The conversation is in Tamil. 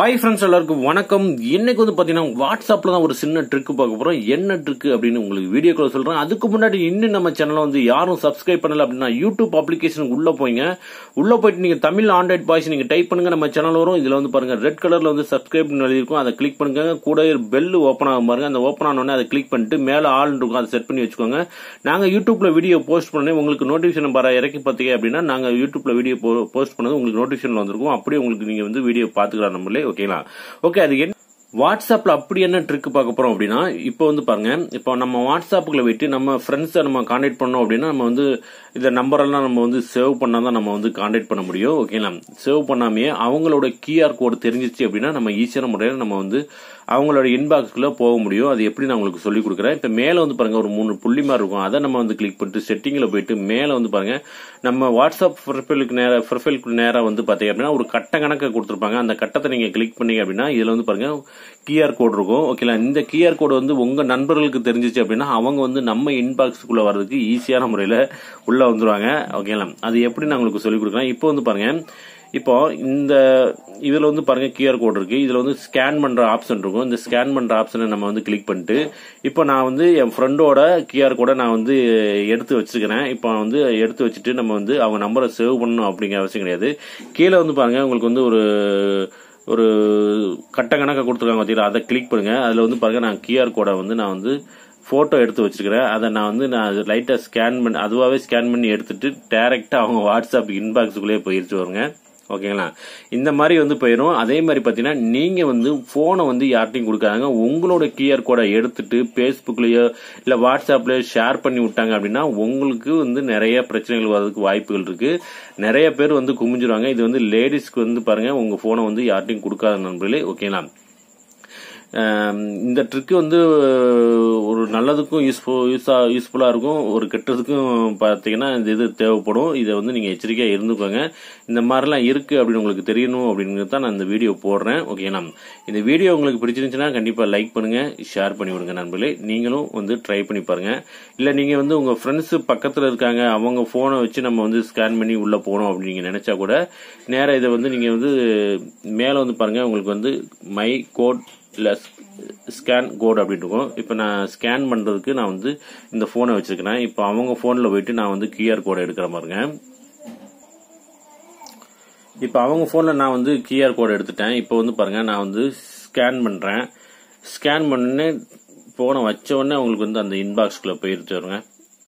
ஹாய் ஃப்ரெண்ட்ஸ் எல்லாருக்கும் வணக்கம். இன்னைக்கு வந்து பார்த்தீங்கன்னா வாட்ஸ்அப்பில் தான் ஒரு சின்ன ட்ரிக் பார்க்க போகிறோம் என்ன ட்ரிக் அப்படின்னு உங்களுக்கு வீடியோக்குள்ள சொல்கிறேன் அதுக்கு முன்னாடி இன்னும் நம்ம சேனலை வந்து யாரும் சப்ஸ்கிரைப் பண்ணல அப்படின்னா யூடியூப் அப்ளிகேஷனுக்கு உள்ளே போய்ங்க. உள்ளே போயிட்டு நீங்கள் தமிழ் ஆண்ட்ராய்ட் பாய்ஸ் நீங்கள் டைப் பண்ணுங்க. நம்ம சேனல் வரும். இதில் வந்து பாருங்கள் ரெட் கலரில் வந்து சப்ஸ்கிரைப் எழுதிருக்கும் அதை கிளிக் பண்ணுங்க. கூட பெல் ஓப்பன் ஆகும் பாருங்க. அந்த ஓப்பன் ஆனோடனே அதை கிளிக் பண்ணிட்டு மேலே ஆள் இருக்கும். அதை செட் பண்ணி வச்சுக்கோங்க. நாங்கள் யூடியூப்பில் வீடியோ போஸ்ட் பண்ணி உங்களுக்கு நோட்டிஃபிகேஷன் வர இறக்கி பார்த்தீங்க அப்படின்னா நாங்கள் யூடியூப்பில் வீடியோ போஸ்ட் பண்ணது உங்களுக்கு நோட்டிஃபிகேஷன் வந்திருக்கும். அப்படியே உங்களுக்கு நீங்கள் வந்து வீடியோ பார்த்துக்கலாம் நம்மளே ஓகேங்களா ஓகே அது என்ன வாட்ஸ்அப்ல அப்படி என்ன ட்ரிக் பார்க்க போறோம் அப்படின்னா இப்போ வந்து பாருங்க இப்போ நம்ம வாட்ஸ்அப்புக்குள்ள போயிட்டு நம்ம ஃப்ரெண்ட்ஸை நம்ம காண்டாக்ட் பண்ணோம் அப்படின்னா நம்ம வந்து இந்த நம்பரெல்லாம் நம்ம வந்து சேவ் பண்ணால் தான் நம்ம வந்து காண்டாக்ட் பண்ண முடியும் ஓகேங்களா சேவ் பண்ணாமையே அவங்களோட கியூஆர் கோடு தெரிஞ்சிச்சு அப்படின்னா நம்ம ஈஸியான முறையில் நம்ம வந்து அவங்களோட இன்பாக்ஸ்க்குள்ள போக முடியும். அது எப்படி நான் உங்களுக்கு சொல்லி கொடுக்குறேன். இப்போ மேலே வந்து பாருங்க ஒரு மூணு புள்ளி மாதிரி இருக்கும். அதை நம்ம வந்து கிளிக் பண்ணிட்டு செட்டிங்கில் போயிட்டு மேலே வந்து பாருங்க நம்ம வாட்ஸ்அப் ப்ரொஃபைலுக்கு நேராக ப்ரொஃபைலுக்கு நேராக வந்து பார்த்தீங்க அப்படின்னா ஒரு கட்ட கணக்கை கொடுத்துருப்பாங்க. அந்த கட்டத்தை நீங்கள் கிளிக் பண்ணீங்க அப்படின்னா இதில் வந்து பாருங்கள் கியூஆர் கோட் இருக்கும். ஓகேங்களா இந்த கியூஆர் கோடு வந்து உங்க நண்பர்களுக்கு தெரிஞ்சிச்சு அப்படின்னா அவங்க வந்து நம்ம இன்பாக்ஸ்க்குள்ள வர்றதுக்கு ஈஸியான முறையில் உள்ள வந்துருவாங்க. ஓகேங்களா அது எப்படி நான் உங்களுக்கு சொல்லி கொடுக்கலாம் இப்போ வந்து பாருங்க இப்போ இந்த இதுல வந்து பாருங்க கியூஆர் கோட் இருக்கு. இதுல வந்து ஸ்கேன் பண்ற ஆப்ஷன் இருக்கும். இந்த ஸ்கேன் பண்ற ஆப்ஷனை நம்ம வந்து கிளிக் பண்ணிட்டு இப்போ நான் வந்து என் ஃப்ரெண்டோட கியூஆர் கோடை நான் வந்து எடுத்து வச்சிருக்கிறேன். இப்போ வந்து எடுத்து வச்சுட்டு நம்ம வந்து அவங்க நம்பரை சேவ் பண்ணணும் அப்படிங்கிற அவசியம் கிடையாது. கீழே வந்து பாருங்க உங்களுக்கு வந்து ஒரு ஒரு கட்ட கணக்கை கொடுத்துருக்காங்க பார்த்தீங்களா அதை கிளிக் பண்ணுங்க. அதில் வந்து பாருங்க நான் கியூஆர் கோடை வந்து நான் வந்து ஃபோட்டோ எடுத்து வச்சிருக்கிறேன். அதை நான் வந்து நான் லைட்டாக ஸ்கேன் பண்ணி அதுவாகவே ஸ்கேன் பண்ணி எடுத்துட்டு டேரெக்டாக அவங்க வாட்ஸ்அப் இன்பாக்ஸுக்குள்ளேயே போயிடுச்சு வருங்க ஓகேங்களா? இந்த மாதிரி வந்து போயிடும் அதே மாதிரி பார்த்தீங்கன்னா நீங்கள் வந்து ஃபோனை வந்து யார்ட்டையும் கொடுக்காதாங்க. உங்களோட கியூஆர் கோடை எடுத்துட்டு ஃபேஸ்புக்லேயோ இல்லை வாட்ஸ்அப்லேயோ ஷேர் பண்ணி விட்டாங்க அப்படின்னா உங்களுக்கு வந்து நிறைய பிரச்சனைகள் வர்றதுக்கு வாய்ப்புகள் இருக்கு. நிறைய பேர் வந்து குமிஞ்சிருவாங்க. இது வந்து லேடிஸ்க்கு வந்து பாருங்க உங்க ஃபோனை வந்து யார்ட்டையும் கொடுக்காத நண்பர்களே ஓகேங்களா? இந்த ட்ரிக்கு வந்து ஒரு நல்லதுக்கும் யூஸ்ஃபுல் யூஸாக யூஸ்ஃபுல்லாக இருக்கும். ஒரு கெட்டதுக்கும் பார்த்தீங்கன்னா இந்த இது தேவைப்படும். இதை வந்து நீங்கள் எச்சரிக்கையாக இருந்துக்கோங்க. இந்த மாதிரிலாம் இருக்குது அப்படின்னு உங்களுக்கு தெரியணும் அப்படிங்கிறது தான் நான் இந்த வீடியோ போடுறேன். ஓகேண்ணா இந்த வீடியோ உங்களுக்கு பிடிச்சிருந்துச்சுன்னா கண்டிப்பாக லைக் பண்ணுங்கள் ஷேர் பண்ணி விடுங்க நண்பர்களே. நீங்களும் வந்து ட்ரை பண்ணி பாருங்கள் இல்லை நீங்கள் வந்து உங்கள் ஃப்ரெண்ட்ஸு பக்கத்தில் இருக்காங்க அவங்க ஃபோனை வச்சு நம்ம வந்து ஸ்கேன் பண்ணி உள்ளே போகணும் அப்படின்னு நீங்கள் நினச்சா கூட நேராக இதை வந்து நீங்கள் வந்து மேலே வந்து பாருங்கள் உங்களுக்கு வந்து மை கோட் இல்லை ஸ்கேன் கோடு அப்படின்னு இருக்கும். இப்போ நான் ஸ்கேன் பண்ணுறதுக்கு நான் வந்து இந்த ஃபோனை வச்சிருக்கிறேன் இப்போ அவங்க ஃபோனில் போயிட்டு நான் வந்து கியூஆர் கோடை எடுக்கிற மாதிரிங்க இப்போ அவங்க ஃபோனில் நான் வந்து கியூஆர் கோடை எடுத்துட்டேன். இப்போ வந்து பாருங்கள் நான் வந்து ஸ்கேன் பண்ணுறேன் ஸ்கேன் பண்ணு ஃபோனை வச்ச உடனே உங்களுக்கு வந்து அந்த இன்பாக்ஸ்குள்ளே போயிருச்சு வருங்க